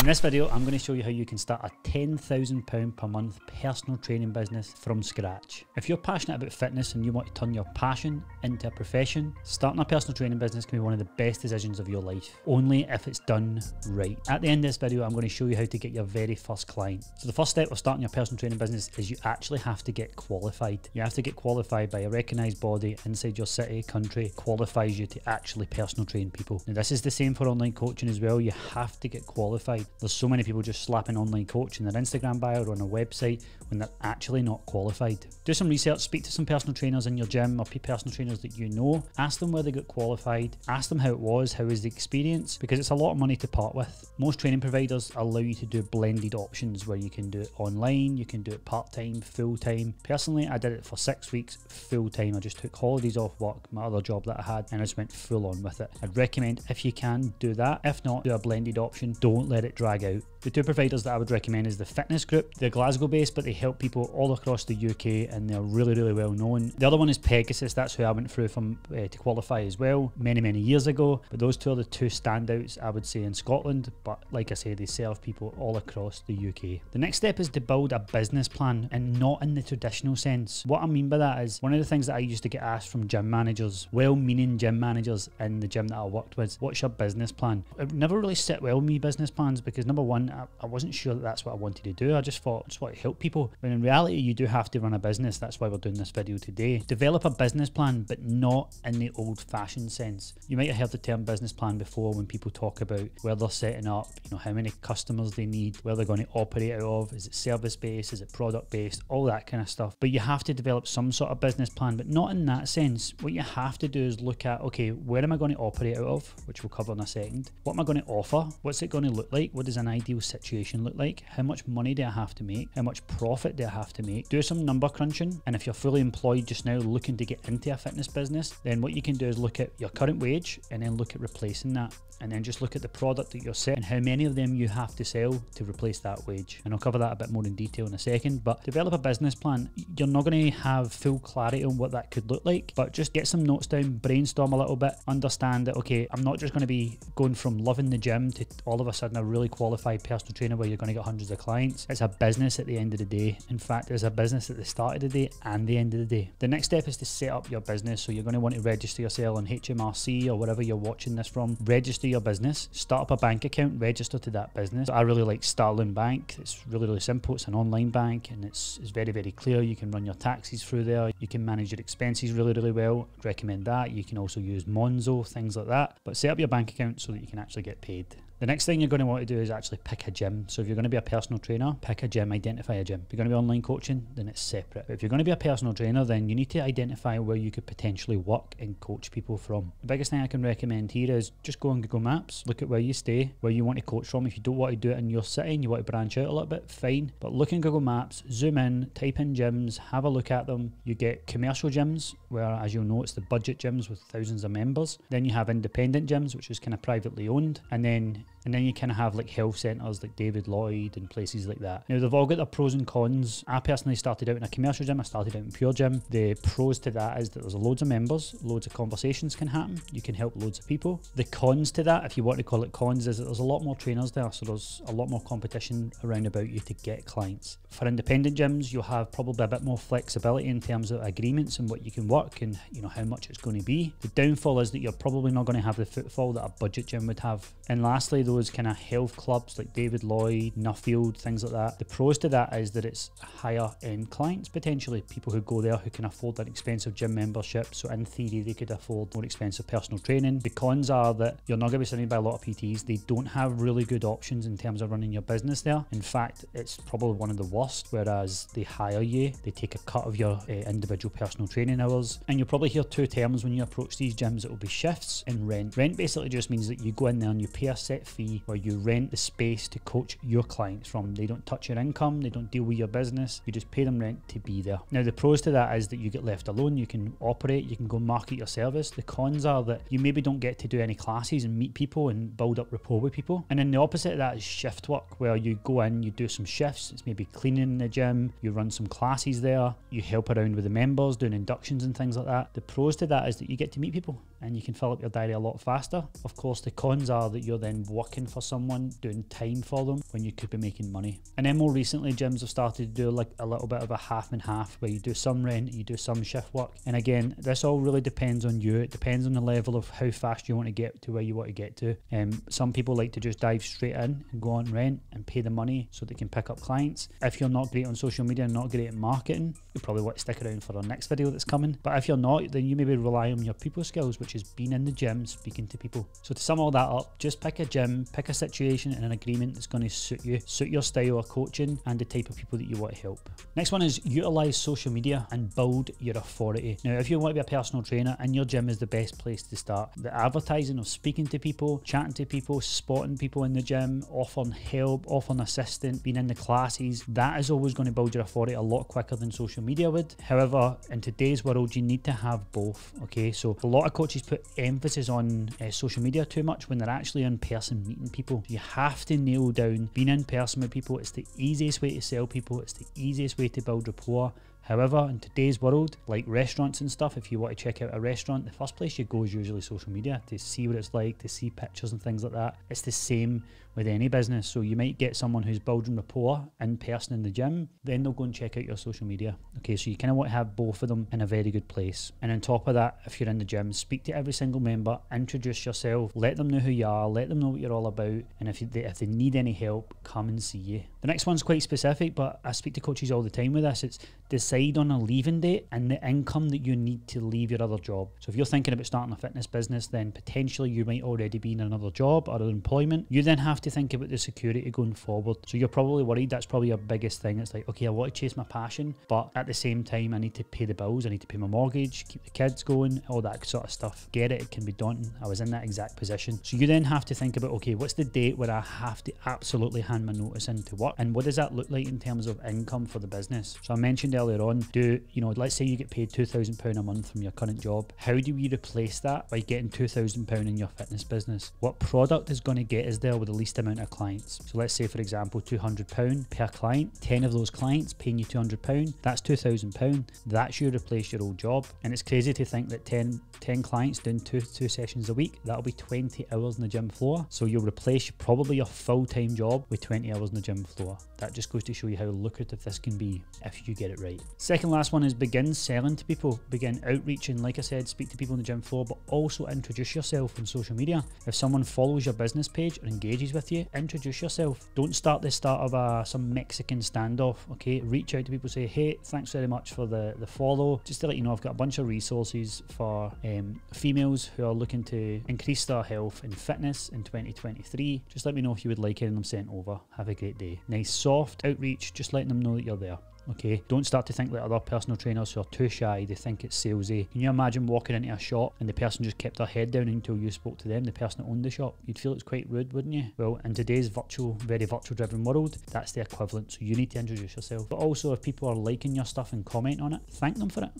In this video, I'm going to show you how you can start a £10,000 per month personal training business from scratch. If you're passionate about fitness and you want to turn your passion into a profession, starting a personal training business can be one of the best decisions of your life, only if it's done right. At the end of this video, I'm going to show you how to get your very first client. So the first step of starting your personal training business is you actually have to get qualified. You have to get qualified by a recognised body inside your city, country, qualifies you to actually personal train people. Now this is the same for online coaching as well. You have to get qualified. There's so many people just slapping online coach in their Instagram bio or on a website when they're actually not qualified. Do some research, speak to some personal trainers in your gym or personal trainers that you know. Ask them where they got qualified. Ask them how it was, how is the experience, because it's a lot of money to part with. Most training providers allow you to do blended options where you can do it online, you can do it part time, full time. Personally, I did it for six weeks full time. I just took holidays off work, my other job that I had, and I just went full on with it. I'd recommend if you can do that. If not, do a blended option. Don't let it drag out. The two providers that I would recommend is the Fitness Group. They're Glasgow based, but they help people all across the UK and they're really, really well known. The other one is Pegasus. That's who I went through from uh, to qualify as well many, many years ago. But those two are the two standouts I would say in Scotland. But like I say, they serve people all across the UK. The next step is to build a business plan and not in the traditional sense. What I mean by that is one of the things that I used to get asked from gym managers, well meaning gym managers in the gym that I worked with, what's your business plan? It never really sit well me business plans because number one, I, I wasn't sure that that's what I wanted to do. I just thought I just want help people. But in reality, you do have to run a business. That's why we're doing this video today. Develop a business plan, but not in the old fashioned sense. You might have heard the term business plan before when people talk about where they're setting up, you know, how many customers they need, where they're going to operate out of. Is it service based? Is it product based? All that kind of stuff. But you have to develop some sort of business plan, but not in that sense. What you have to do is look at, okay, where am I going to operate out of, which we'll cover in a second. What am I going to offer? What's it going to look like? What does an ideal situation look like? How much money do I have to make? How much profit do I have to make? Do some number crunching. And if you're fully employed just now looking to get into a fitness business, then what you can do is look at your current wage and then look at replacing that. And then just look at the product that you're selling how many of them you have to sell to replace that wage. And I'll cover that a bit more in detail in a second. But develop a business plan. You're not going to have full clarity on what that could look like, but just get some notes down, brainstorm a little bit, understand that, okay, I'm not just going to be going from loving the gym to all of a sudden a really qualified personal trainer where you're going to get hundreds of clients. It's a business at the end of the day. In fact, it's a business at the start of the day and the end of the day. The next step is to set up your business. So you're going to want to register yourself on HMRC or wherever you're watching this from. Register your business, start up a bank account, register to that business. I really like Starling Bank. It's really, really simple. It's an online bank and it's, it's very, very clear. You can run your taxes through there. You can manage your expenses really, really well. I'd recommend that. You can also use Monzo, things like that. But set up your bank account so that you can actually get paid. The next thing you're going to want to do is actually pick a gym. So if you're going to be a personal trainer, pick a gym, identify a gym. If you're going to be online coaching, then it's separate. But if you're going to be a personal trainer, then you need to identify where you could potentially work and coach people from. The biggest thing I can recommend here is just go on Google Maps, look at where you stay, where you want to coach from. If you don't want to do it in your city and you want to branch out a little bit, fine. But look in Google Maps, zoom in, type in gyms, have a look at them. You get commercial gyms, where as you'll know, it's the budget gyms with thousands of members. Then you have independent gyms, which is kind of privately owned. And then and then you kind of have like health centres like David Lloyd and places like that. Now, they've all got their pros and cons. I personally started out in a commercial gym, I started out in pure gym. The pros to that is that there's loads of members, loads of conversations can happen, you can help loads of people. The cons to that, if you want to call it cons, is that there's a lot more trainers there, so there's a lot more competition around about you to get clients. For independent gyms, you'll have probably a bit more flexibility in terms of agreements and what you can work and you know how much it's going to be. The downfall is that you're probably not going to have the footfall that a budget gym would have. And lastly, those kind of health clubs like David Lloyd, Nuffield, things like that. The pros to that is that it's higher end clients potentially, people who go there who can afford an expensive gym membership. So in theory, they could afford more expensive personal training. The cons are that you're not going to be surrounded by a lot of PTs. They don't have really good options in terms of running your business there. In fact, it's probably one of the worst. Whereas they hire you, they take a cut of your uh, individual personal training hours, and you'll probably hear two terms when you approach these gyms. It will be shifts and rent. Rent basically just means that you go in there and you pay a set fee where you rent the space to coach your clients from. They don't touch your income, they don't deal with your business, you just pay them rent to be there. Now, the pros to that is that you get left alone, you can operate, you can go market your service. The cons are that you maybe don't get to do any classes and meet people and build up rapport with people. And then the opposite of that is shift work, where you go in, you do some shifts, it's maybe cleaning the gym, you run some classes there, you help around with the members, doing inductions and things like that. The pros to that is that you get to meet people and you can fill up your diary a lot faster. Of course, the cons are that you're then working for someone, doing time for them when you could be making money. And then more recently, gyms have started to do like a little bit of a half and half where you do some rent, you do some shift work. And again, this all really depends on you. It depends on the level of how fast you want to get to where you want to get to. Um, some people like to just dive straight in and go on rent and pay the money so they can pick up clients. If you're not great on social media and not great at marketing, you probably want to stick around for our next video that's coming. But if you're not, then you maybe rely on your people skills, which is being in the gym, speaking to people. So to sum all that up, just pick a gym, pick a situation and an agreement that's going to suit you, suit your style of coaching and the type of people that you want to help. Next one is utilize social media and build your authority. Now, if you want to be a personal trainer and your gym is the best place to start, the advertising of speaking to people, chatting to people, spotting people in the gym, offering help, offering assistance, being in the classes, that is always going to build your authority a lot quicker than social media would. However, in today's world, you need to have both. Okay, so a lot of coaches put emphasis on uh, social media too much when they're actually in person meeting people. You have to nail down being in person with people. It's the easiest way to sell people, it's the easiest way to build rapport However, in today's world, like restaurants and stuff, if you want to check out a restaurant, the first place you go is usually social media to see what it's like, to see pictures and things like that. It's the same with any business. So you might get someone who's building rapport in person in the gym, then they'll go and check out your social media. Okay, so you kind of want to have both of them in a very good place. And on top of that, if you're in the gym, speak to every single member, introduce yourself, let them know who you are, let them know what you're all about, and if they, if they need any help, come and see you. The next one's quite specific, but I speak to coaches all the time with this. It's decide on a leaving date and the income that you need to leave your other job. So if you're thinking about starting a fitness business, then potentially you might already be in another job or employment. You then have to think about the security going forward. So you're probably worried that's probably your biggest thing. It's like, okay, I want to chase my passion, but at the same time, I need to pay the bills, I need to pay my mortgage, keep the kids going, all that sort of stuff. Get it, it can be daunting. I was in that exact position. So you then have to think about, okay, what's the date where I have to absolutely hand my notice into work? And what does that look like in terms of income for the business? So I mentioned earlier on, do you know let's say you get paid £2000 a month from your current job how do we replace that by getting £2000 in your fitness business? What product is going to get us there with the least amount of clients? So let's say for example £200 per client 10 of those clients paying you £200 that's £2000 that's you replace your old job. And it's crazy to think that 10 10 clients doing two two sessions a week that'll be 20 hours on the gym floor. So you'll replace probably your full-time job with 20 hours on the gym floor that just goes to show you how lucrative this can be if you get it right Second last one is begin selling to people, begin outreaching. Like I said, speak to people on the gym floor, but also introduce yourself on social media. If someone follows your business page or engages with you, introduce yourself. Don't start the start of a, some Mexican standoff. Okay, reach out to people, say, hey, thanks very much for the the follow. Just to let you know, I've got a bunch of resources for um, females who are looking to increase their health and fitness in 2023. Just let me know if you would like any of them sent over. Have a great day. Nice soft outreach, just letting them know that you're there. Okay, don't start to think that other personal trainers who are too shy, they think it's salesy. Can you imagine walking into a shop and the person just kept their head down until you spoke to them, the person that owned the shop? You'd feel it's quite rude, wouldn't you? Well, in today's virtual, very virtual driven world, that's the equivalent. So you need to introduce yourself. But also, if people are liking your stuff and comment on it, thank them for it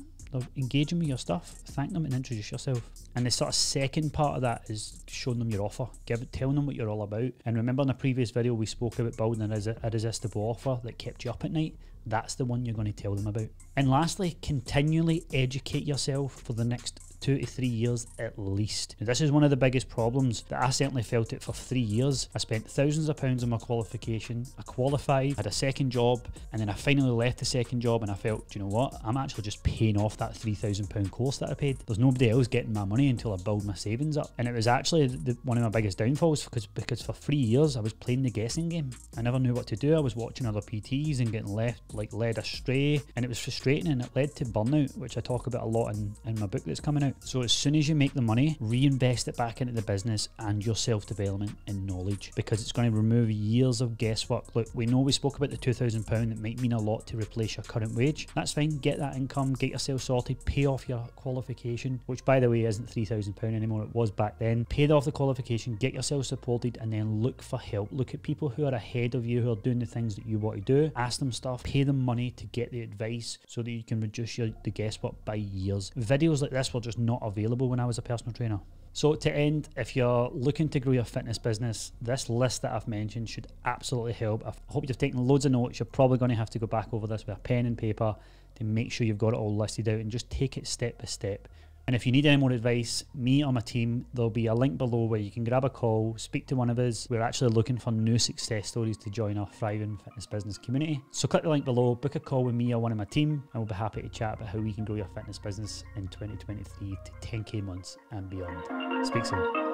engaging with your stuff, thank them and introduce yourself. And the sort of second part of that is showing them your offer, give telling them what you're all about. And remember in the previous video we spoke about building an irresistible offer that kept you up at night that's the one you're going to tell them about. And lastly, continually educate yourself for the next two to three years at least. Now, this is one of the biggest problems that I certainly felt it for three years. I spent thousands of pounds on my qualification. I qualified, had a second job, and then I finally left the second job and I felt, you know what? I'm actually just paying off that £3,000 course that I paid. There's nobody else getting my money until I build my savings up. And it was actually the, one of my biggest downfalls because, because for three years I was playing the guessing game. I never knew what to do. I was watching other PTs and getting left, like led astray. And it was frustrating and it led to burnout, which I talk about a lot in, in my book that's coming out. So as soon as you make the money, reinvest it back into the business and your self development and knowledge because it's going to remove years of guesswork. Look, we know we spoke about the £2,000 that might mean a lot to replace your current wage. That's fine. Get that income, get yourself sorted, pay off your qualification, which by the way isn't £3,000 anymore. It was back then. Pay off the qualification, get yourself supported, and then look for help. Look at people who are ahead of you, who are doing the things that you want to do. Ask them stuff, pay them money to get the advice so that you can reduce your the guesswork by years. Videos like this were just not available when I was a personal trainer. So to end, if you're looking to grow your fitness business, this list that I've mentioned should absolutely help. I hope you've taken loads of notes. You're probably going to have to go back over this with a pen and paper to make sure you've got it all listed out and just take it step by step. And if you need any more advice, me or my team, there'll be a link below where you can grab a call, speak to one of us. We're actually looking for new success stories to join our thriving fitness business community. So click the link below, book a call with me or one of my team, and we'll be happy to chat about how we can grow your fitness business in 2023 to 10k months and beyond. Speak soon.